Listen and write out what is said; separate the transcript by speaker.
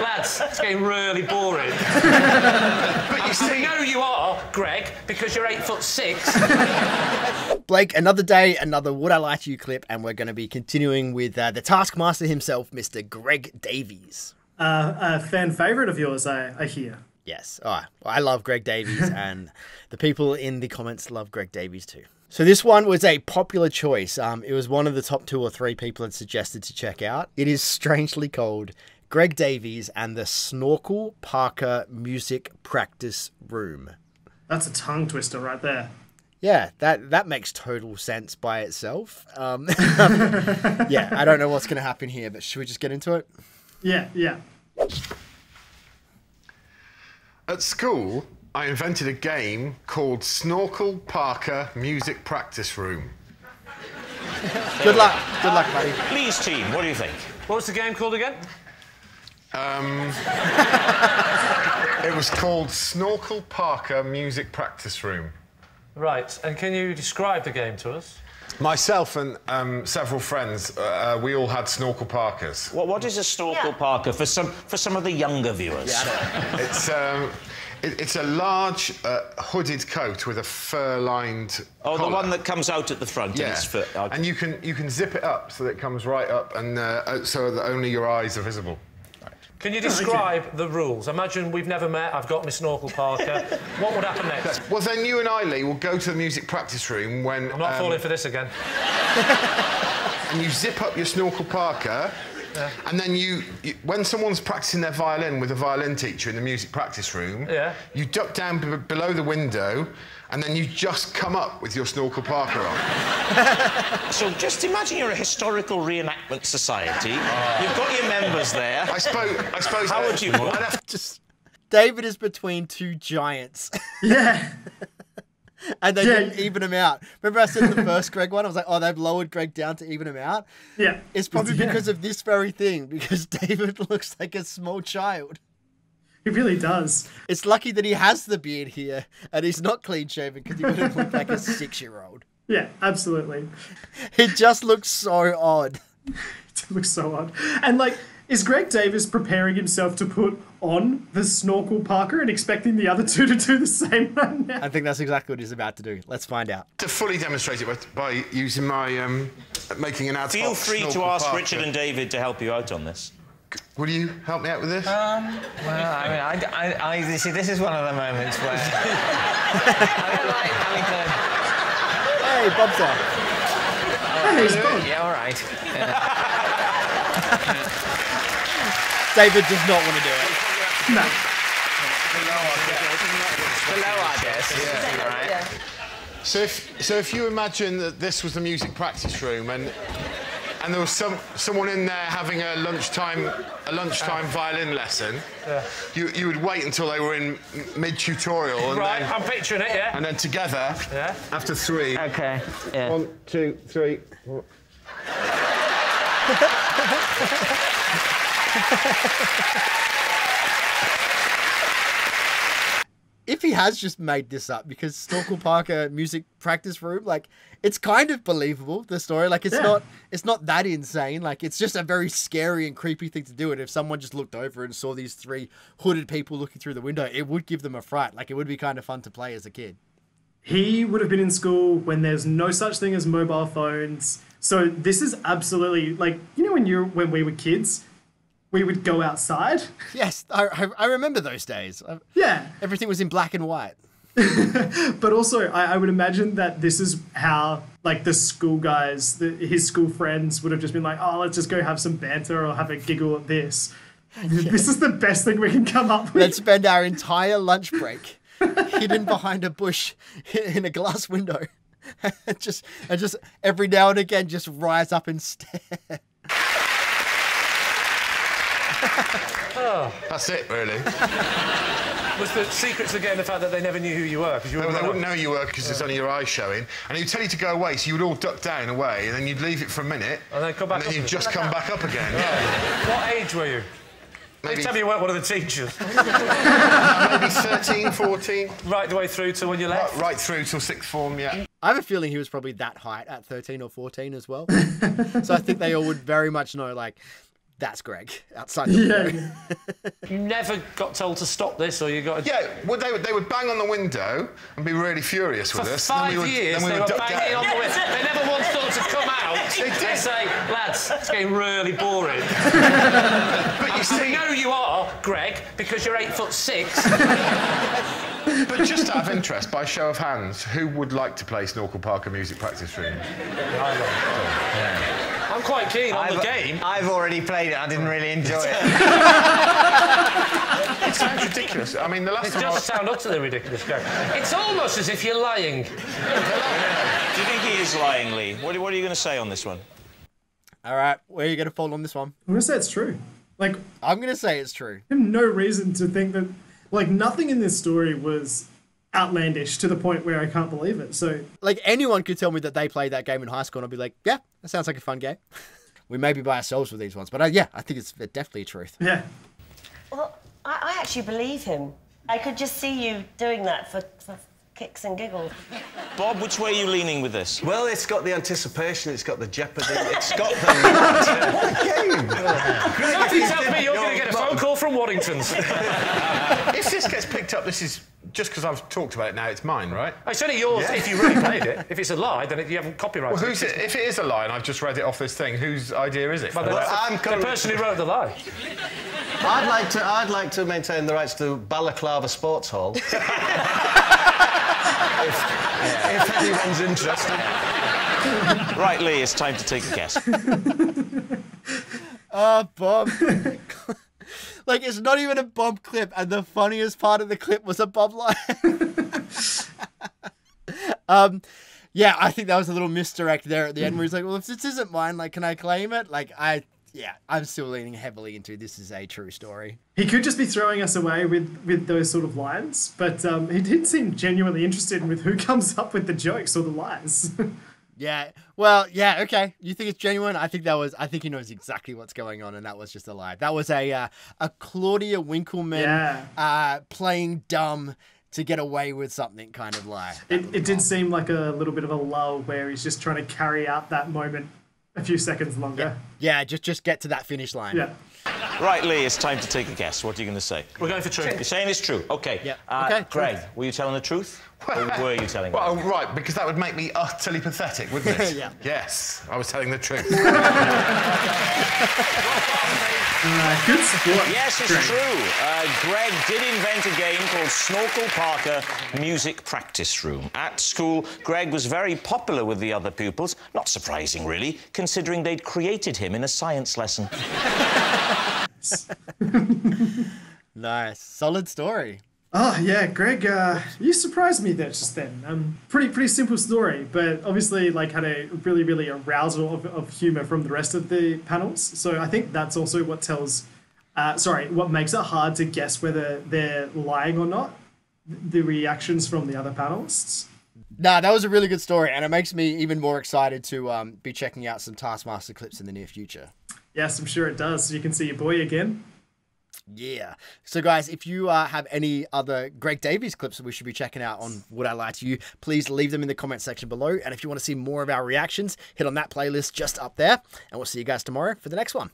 Speaker 1: Lads, it's getting really boring. but you see, know you are, Greg, because you're eight foot six.
Speaker 2: Blake, another day, another Would I Lie to You clip, and we're going to be continuing with uh, the Taskmaster himself, Mr. Greg Davies.
Speaker 3: Uh, a fan favourite of yours, I, I hear.
Speaker 2: Yes. Oh, I love Greg Davies, and the people in the comments love Greg Davies too. So this one was a popular choice. Um, it was one of the top two or three people had suggested to check out. It is strangely called Greg Davies and the Snorkel Parka Music Practice Room.
Speaker 3: That's a tongue twister right there.
Speaker 2: Yeah, that that makes total sense by itself. Um, yeah, I don't know what's going to happen here, but should we just get into it?
Speaker 3: Yeah, yeah.
Speaker 4: At school, I invented a game called Snorkel Parka Music Practice Room.
Speaker 2: Good luck. Good luck, buddy.
Speaker 5: Please, team, what do you think?
Speaker 1: What's the game called again?
Speaker 4: Um, it was called Snorkel Parka Music Practice Room.
Speaker 1: Right, and can you describe the game to us?
Speaker 4: Myself and um, several friends, uh, we all had snorkel parkas.
Speaker 5: What, what is a snorkel
Speaker 6: Yeah.
Speaker 5: parka for some for some of the younger viewers?
Speaker 4: It's um, it, it's a large uh, hooded coat with a fur-lined.
Speaker 5: Oh, the one that comes out at the front.
Speaker 4: Yeah,
Speaker 5: And, for, uh,
Speaker 4: and you can you can zip it up so that it comes right up, and uh, uh, so that only your eyes are visible.
Speaker 1: Can you describe the rules? Imagine we've never met, I've got my snorkel Parka. what would happen next?
Speaker 4: Well, then you and I, Lee, will go to the music practice room when
Speaker 1: I'm not
Speaker 4: um,
Speaker 1: falling for this again.
Speaker 4: and you zip up your snorkel parka. And then you, you, when someone's practicing their violin with a violin teacher in the music practice room,
Speaker 1: Yeah.
Speaker 4: you duck down b- below the window, and then you just come up with your snorkel parka on.
Speaker 5: so just imagine you're a historical reenactment society. Oh. You've got your members there.
Speaker 4: I suppose. I suppose.
Speaker 5: How would you?
Speaker 4: I'd have
Speaker 2: Just David is between two giants,
Speaker 3: Yeah.
Speaker 2: and they
Speaker 3: Yeah.
Speaker 2: didn't even him out. Remember, I said the first Greg one, I was like, "Oh, they've lowered Greg down to even him out."
Speaker 3: Yeah.
Speaker 2: It's probably
Speaker 3: Yeah.
Speaker 2: because of this very thing, because David looks like a small child.
Speaker 3: He really does.
Speaker 2: It's lucky that he has the beard here and he's not clean shaven because he would have looked like a six year old.
Speaker 3: Yeah, absolutely.
Speaker 2: It just looks so odd.
Speaker 3: It looks so odd. And like, is Greg Davies preparing himself to put on the snorkel Parka and expecting the other two to do the same right now?
Speaker 2: I think that's exactly what he's about to do. Let's find out.
Speaker 4: to fully demonstrate it by, by using my um, making an ad.
Speaker 5: Feel free to ask
Speaker 4: parker.
Speaker 5: Richard and David to help you out on this.
Speaker 4: Will you help me out with this?
Speaker 7: Um, Well, I mean, I, I, I, you see, this is one of the moments where I like having to.
Speaker 2: Hey, Bob's there.
Speaker 3: Hey, he's gone.
Speaker 7: Yeah, all right.
Speaker 2: David does not want to do it.
Speaker 3: No.
Speaker 7: Below our desk. All right.
Speaker 4: So if so, if you imagine that this was the music practice room and and there was some someone in there having a lunchtime a lunchtime violin lesson, Yeah. you you would wait until they were in mid tutorial and
Speaker 1: Right,
Speaker 4: then
Speaker 1: I'm picturing it, yeah.
Speaker 4: and then together
Speaker 1: Yeah.
Speaker 4: after three.
Speaker 7: Okay. Yeah.
Speaker 4: One, two, three. four.
Speaker 2: If he has just made this up, because Snorkel Parka music practice room, like it's kind of believable. The story, like it's
Speaker 3: Yeah.
Speaker 2: not, it's not that insane. Like it's just a very scary and creepy thing to do. And if someone just looked over and saw these three hooded people looking through the window, it would give them a fright. Like it would be kind of fun to play as a kid.
Speaker 3: He would have been in school when there's no such thing as mobile phones. So this is absolutely like you know when you when we were kids, we would go outside.
Speaker 2: Yes, I, I, remember those days.
Speaker 3: Yeah,
Speaker 2: Everything was in black and white.
Speaker 3: but also I, I would imagine that this is how like the school guys, the, his school friends would have just been like, oh, let's just go have some banter or have a giggle at this. This is the best thing we can come up with.
Speaker 2: Let's spend our entire lunch break hidden behind a bush in a glass window. and just and just every now and again just rise up and stare.
Speaker 4: That's it, really.
Speaker 1: Was the secret to the the fact that they never knew who you were? Because you were
Speaker 4: They, they wouldn't
Speaker 1: up?
Speaker 4: know you were because it's only your eyes showing. And he'd tell you to go away, so you would all duck down away, and then you'd leave it for a minute.
Speaker 1: And then come back
Speaker 4: And then you'd
Speaker 1: again.
Speaker 4: just come back up again. Yeah.
Speaker 1: What age were you?
Speaker 4: Maybe,
Speaker 1: Tell me you weren't one of the teachers.
Speaker 4: maybe 13, 14.
Speaker 1: right the way through to when you left.
Speaker 4: Right, right through till sixth form, yeah.
Speaker 2: I have a feeling he was probably that height at 13 or 14 as well. so I think they all would very much know like That's Greg outside the window.
Speaker 3: Yeah.
Speaker 1: You never got told to stop this, or you got.
Speaker 4: Yeah, well, they, would, they would bang on the window and be really furious
Speaker 1: For
Speaker 4: with us.
Speaker 1: five
Speaker 4: then we would,
Speaker 1: years,
Speaker 4: then we
Speaker 1: they were banging
Speaker 4: down.
Speaker 1: on the window. They never once thought to come out
Speaker 4: They
Speaker 1: and
Speaker 4: did.
Speaker 1: say, lads, it's getting really boring.
Speaker 4: But you
Speaker 1: I
Speaker 4: see,
Speaker 1: know you are, Greg, because you're eight foot six.
Speaker 4: but just out of interest, by show of hands, who would like to play Snorkel Parka Music Practice Room?
Speaker 1: I'm quite keen on the
Speaker 7: I've-
Speaker 1: game.
Speaker 7: I've already played it. I didn't really enjoy it.
Speaker 4: It sounds ridiculous. I mean, the last
Speaker 1: It
Speaker 4: time I
Speaker 1: does sound utterly ridiculous, Greg. It's almost as if you're lying.
Speaker 5: Do you think he is lying, Lee? What, what are you going to say on this one?
Speaker 2: All right, where are you going to fall on this one?
Speaker 3: I'm gonna say it's true. Like,
Speaker 2: I'm going to say it's true.
Speaker 3: I have no reason to think that. Like, nothing in this story was outlandish to the point where I can't believe it. So,
Speaker 2: Like anyone could tell me that they played that game in high school, and I'd be like, yeah, that sounds like a fun game. we may be by ourselves with these ones, but uh, yeah, I think it's definitely a truth.
Speaker 3: yeah.
Speaker 6: Well, I, I actually believe him. I could just see you doing that for, for kicks and giggles.
Speaker 5: Bob, which way are you leaning with this?
Speaker 8: Well, it's got the anticipation, it's got the jeopardy, it's got the. what game?
Speaker 1: Something tells me you're going to get a phone call from Waddington's.
Speaker 4: if this gets picked up, this is just because I've talked about it now. It's mine, right?
Speaker 1: Oh, it's only yours if you really played it. If it's a lie, then if you haven't copyrighted
Speaker 4: Well, who's
Speaker 1: it.
Speaker 4: it? If it is a lie, and I've just read it off this thing, whose idea is it?
Speaker 1: Well,
Speaker 8: Well, I'm
Speaker 1: the person who wrote the lie.
Speaker 8: I'd like to. I'd like to maintain the rights to Balaclava Sports Hall. if, if anyone's interested.
Speaker 5: Right, Lee, it's time to take a guess.
Speaker 2: Oh, Bob. like, it's not even a Bob clip, and the funniest part of the clip was a Bob line. um, yeah, I think that was a little misdirect there at the end where he's like, well, if this isn't mine, like, can I claim it? Like, I, yeah, I'm still leaning heavily into this is a true story.
Speaker 3: He could just be throwing us away with, with those sort of lines, but um, he did seem genuinely interested with who comes up with the jokes or the lies.
Speaker 2: Yeah. Well, yeah, okay. You think it's genuine? I think that was I think he knows exactly what's going on and that was just a lie. That was a uh, a Claudia Winkleman
Speaker 3: Yeah.
Speaker 2: uh playing dumb to get away with something kind of lie.
Speaker 3: it, it did seem like a little bit of a lull where he's just trying to carry out that moment a few seconds longer.
Speaker 2: Yeah, just just get to that finish line.
Speaker 3: Yeah.
Speaker 5: Right, Lee, it's time to take a guess. What are you going to say?
Speaker 1: We're going for true.
Speaker 5: You're saying it's true. OK.
Speaker 2: Yeah.
Speaker 5: Uh,
Speaker 2: Okay,
Speaker 5: Greg, were you telling the truth? or were you telling
Speaker 4: Well,
Speaker 5: the
Speaker 4: oh, right, because that would make me utterly pathetic, wouldn't it?
Speaker 2: Yeah.
Speaker 4: Yes, I was telling the truth.
Speaker 3: Uh, good sport.
Speaker 5: Yes, it's
Speaker 3: Greg.
Speaker 5: true. Uh, Greg did invent a game called Snorkel Parka Music Practice Room. At school, Greg was very popular with the other pupils. Not surprising, really, considering they'd created him in a science lesson.
Speaker 2: Nice. Solid story.
Speaker 3: Oh yeah, Greg, uh, you surprised me there just then. Um, pretty pretty simple story, but obviously like had a really really arousal of, of humor from the rest of the panels. So I think that's also what tells, uh, sorry, what makes it hard to guess whether they're lying or not. The reactions from the other panelists.
Speaker 2: Nah, that was a really good story, and it makes me even more excited to um, be checking out some Taskmaster clips in the near future.
Speaker 3: Yes, I'm sure it does. So you can see your boy again.
Speaker 2: Yeah. So, guys, if you uh, have any other Greg Davies clips that we should be checking out on Would I Lie to You, please leave them in the comment section below. And if you want to see more of our reactions, hit on that playlist just up there. And we'll see you guys tomorrow for the next one.